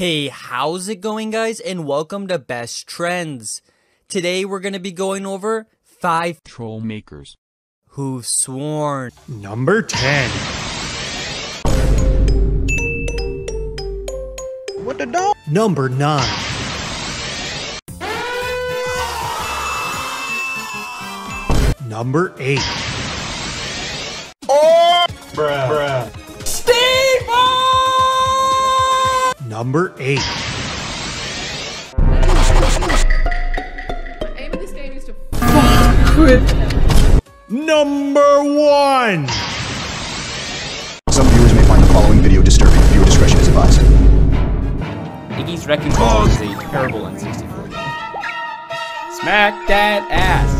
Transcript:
Hey, how's it going guys and welcome to Best Trends. Today we're going to be going over 5 troll makers who've sworn. Number 10. What the dog? Number 9. Number 8. Oh! Bruh. Bruh. Number 8. aim of this game is to Number 1. Some viewers may find the following video disturbing. Viewer discretion is advised. Iggy's Wrecking Ball is a terrible N64 game. Smack that ass!